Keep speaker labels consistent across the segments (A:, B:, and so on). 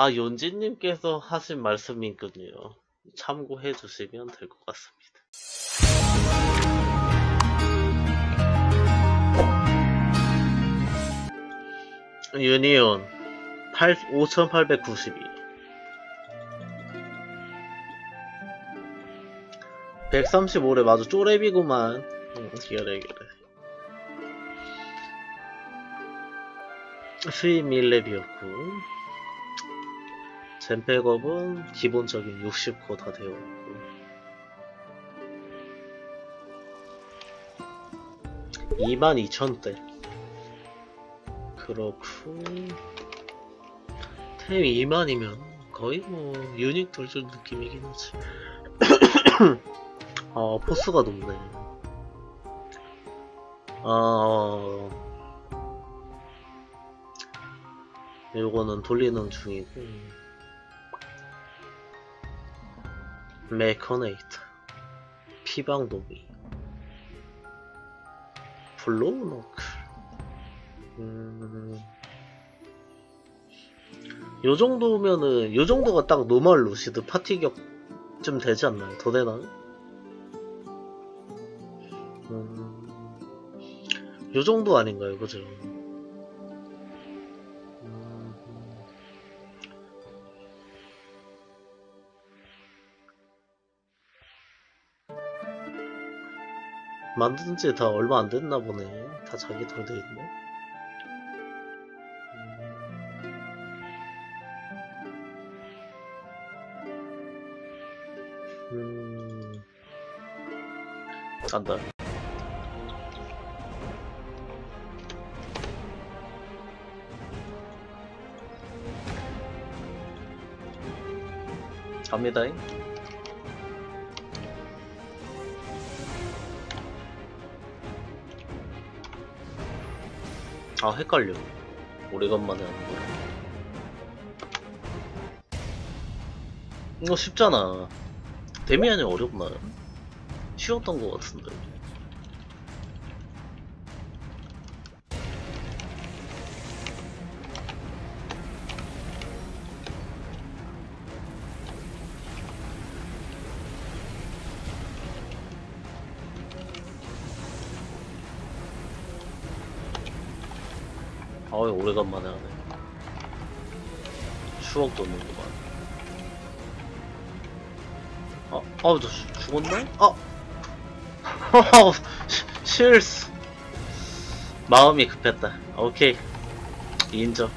A: 아, 윤지님께서 하신 말씀이군요. 참고해 주시면 될 것 같습니다. 유니온 8, 5892 135래 맞아 쪼레비구만 응, 기어래 기어래 수입 밀랩이었고 젠 백업은 기본적인 60코 다 되어 있고. 22,000대. 그렇고 템 2만이면 거의 뭐 유닉 돌줄 느낌이긴 하지. 아 포스가 높네. 아 요거는 돌리는 중이고 메커네이트 피방도미 블로우노크 음... 요 정도면은 요 정도가 딱 노멀 루시드 파티격쯤 되지 않나요? 더 되나요? 음... 요 정도 아닌가요? 그죠? 만든 지 다 얼마 안 됐나 보네. 다 자기 덜돼 있네. 음. 간다. 갑니다잉. 아 헷갈려. 오래간만에 하는 거라 이거 쉽잖아. 데미안이 어렵나요? 쉬웠던 것 같은데 아유 오래간만에 하네. 추억 돋는구만. 아, 아우 저 죽- 죽었네? 아! 아우, 시- 실수. 마음이 급했다. 오케이. 인정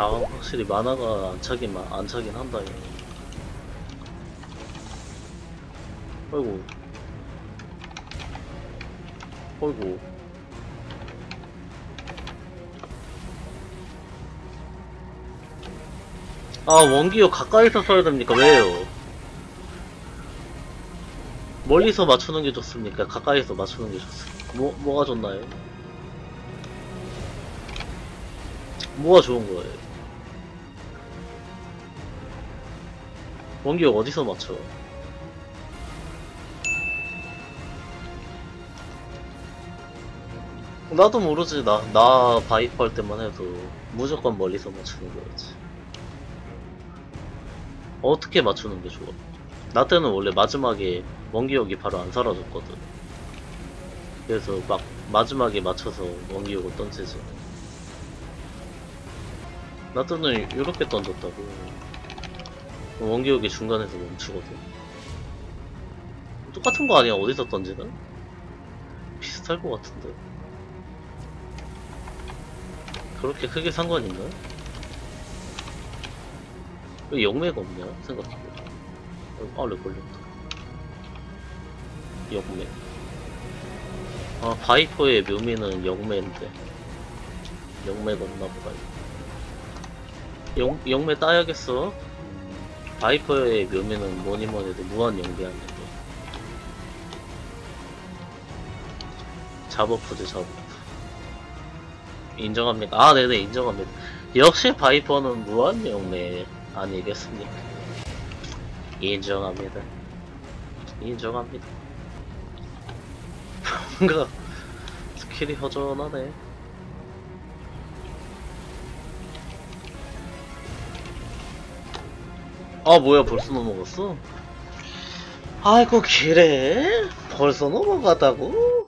A: 아 확실히 만화가 안 차긴 마- 안 차긴 한다 이거. 어이구 어이구 아 원기요 가까이서 써야 됩니까? 왜요? 멀리서 맞추는 게 좋습니까? 가까이서 맞추는 게 좋습니까? 뭐, 뭐가 좋나요? 뭐가 좋은 거예요 원기역 어디서 맞춰? 나도 모르지. 나, 나 바이프 할 때만 해도 무조건 멀리서 맞추는 거였지. 어떻게 맞추는 게 좋아? 나 때는 원래 마지막에 원기역이 바로 안 사라졌거든. 그래서 막 마지막에 맞춰서 원기역을 던지지. 나 때는 이렇게 던졌다고 원기역이 중간에서 멈추거든. 똑같은 거 아니야? 어디서 던지는? 비슷할 것 같은데. 그렇게 크게 상관 있나? 왜 영매가 없냐? 생각해보자. 어, 아래 걸렸다. 영매. 아, 바이퍼의 묘미는 영매인데. 영매가 없나 보다. 영, 영매 따야겠어. 바이퍼의 묘미는 뭐니 뭐니 해도 무한 영매 아닌데. 잡어프죠, 잡어프. 인정합니다. 아, 네네, 인정합니다. 역시 바이퍼는 무한 영매 아니겠습니까? 인정합니다. 인정합니다. 뭔가 스킬이 허전하네. 아 뭐야 벌써 넘어갔어? 아이고 그래? 벌써 넘어가다고?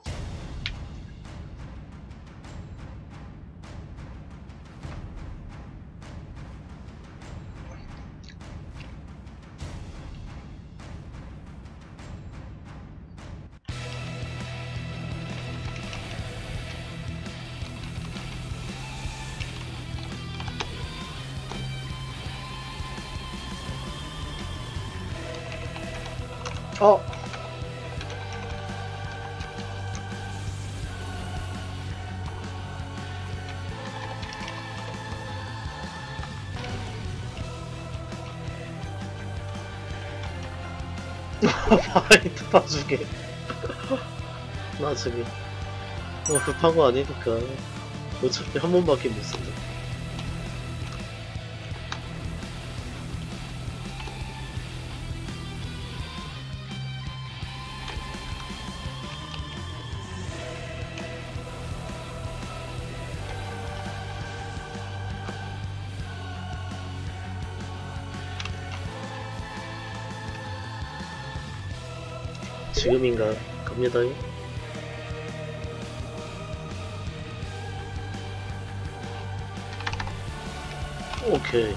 A: 어. 바이트 봐주게. 나중에. 어, 급한 거 아니니까. 어차피 한 번밖에 못 쓴다. 지금인가? 갑니다. 오케이.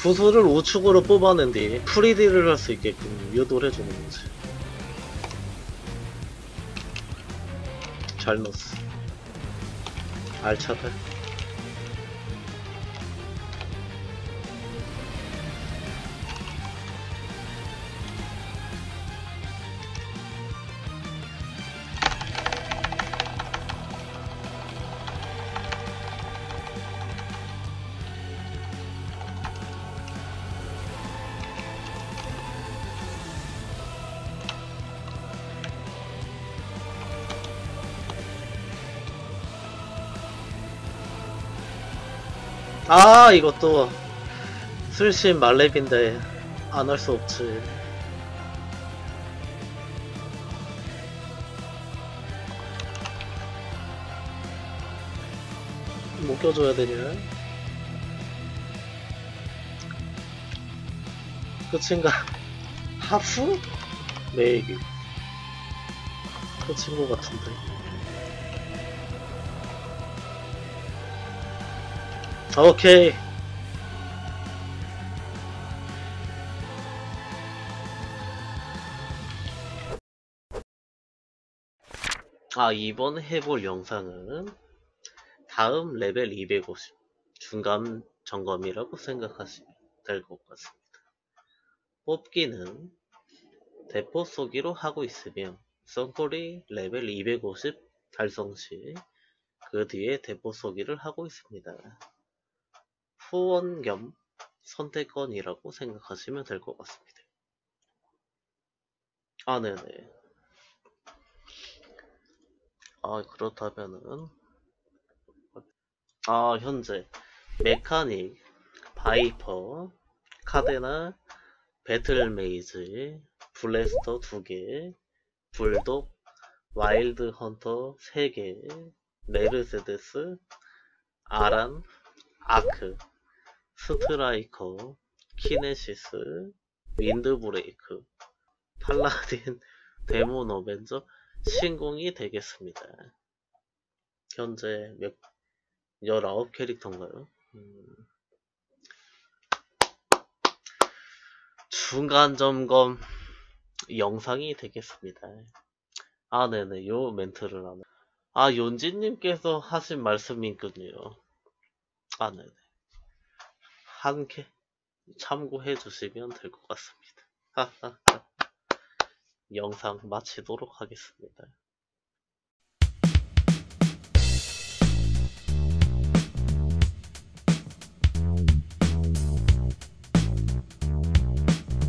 A: 구슬을 우측으로 뽑아낸 뒤 프리딜을 할 수 있게끔 유도를 해주는 거지. 잘 넣었어. 알차다. 아 이것도 술심 말렙인데 안 할 수 없지. 못 껴줘야 되냐? 끝인가 하프? 메이기. 끝인 것 같은데 오케이. 아, 이번 해볼 영상은 다음 레벨 250 중간 점검이라고 생각하시면 될 것 같습니다. 뽑기는 대포 쏘기로 하고 있으며 썬콜이 레벨 250 달성 시 그 뒤에 대포 쏘기를 하고 있습니다. 후원 겸 선택권이라고 생각하시면 될 것 같습니다. 아, 네네. 아, 그렇다면은, 아, 현재, 메카닉, 바이퍼, 카데나, 배틀메이즈, 블래스터 2개, 불독, 와일드 헌터 3개, 메르세데스, 아란, 아크, 스트라이커, 키네시스, 윈드브레이커, 팔라딘, 데몬 어벤져, 신궁이 되겠습니다. 현재 몇, 19캐릭터인가요? 음. 중간 점검 영상이 되겠습니다. 아, 네네. 요 멘트를 하네. 아, 윤지님께서 하신 말씀이군요. 아, 네네. 한 개 참고해 주시면 될 것 같습니다. 영상 마치도록 하겠습니다.